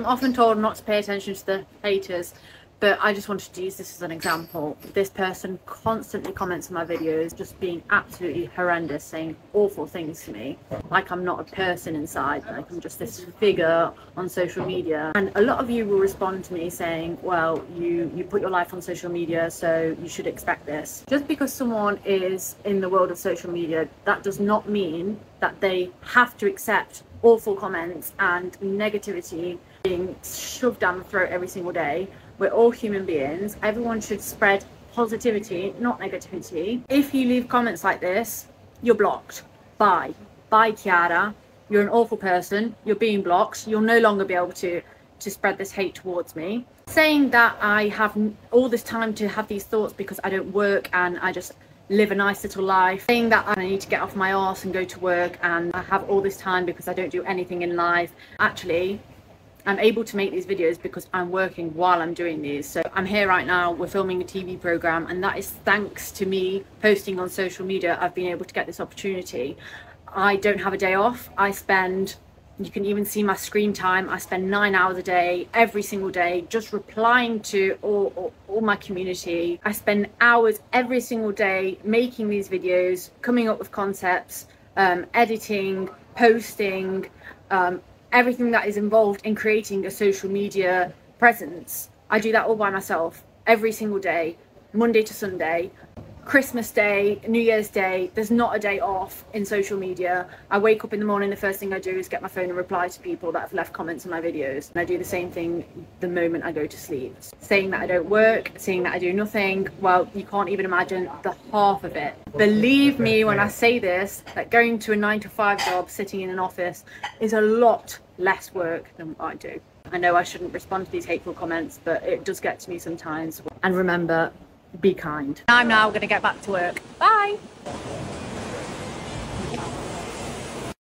I'm often told not to pay attention to the haters, but I just wanted to use this as an example. This person constantly comments on my videos, just being absolutely horrendous, saying awful things to me, like I'm not a person inside, like I'm just this figure on social media. And a lot of you will respond to me saying, well, you, you put your life on social media, so you should expect this. Just because someone is in the world of social media, that does not mean that they have to accept awful comments and negativity being shoved down the throat every single day we're all human beings. Everyone should spread positivity, not negativity. If you leave comments like this, you're blocked. Bye. Bye, Chiara. You're an awful person. You're being blocked. You'll no longer be able to to spread this hate towards me. Saying that I have all this time to have these thoughts because I don't work and I just live a nice little life. Saying that I need to get off my arse and go to work and I have all this time because I don't do anything in life. Actually, I'm able to make these videos because I'm working while I'm doing these. So I'm here right now, we're filming a TV program and that is thanks to me posting on social media, I've been able to get this opportunity. I don't have a day off. I spend, you can even see my screen time, I spend nine hours a day, every single day, just replying to all, all my community. I spend hours every single day making these videos, coming up with concepts, um, editing, posting, um, everything that is involved in creating a social media presence. I do that all by myself every single day, Monday to Sunday. Christmas Day, New Year's Day, there's not a day off in social media. I wake up in the morning, the first thing I do is get my phone and reply to people that have left comments on my videos. And I do the same thing the moment I go to sleep. Saying that I don't work, saying that I do nothing, well, you can't even imagine the half of it. Believe me when I say this, that going to a nine to five job, sitting in an office, is a lot less work than what I do. I know I shouldn't respond to these hateful comments, but it does get to me sometimes. And remember, be kind. I'm now going to get back to work. Bye.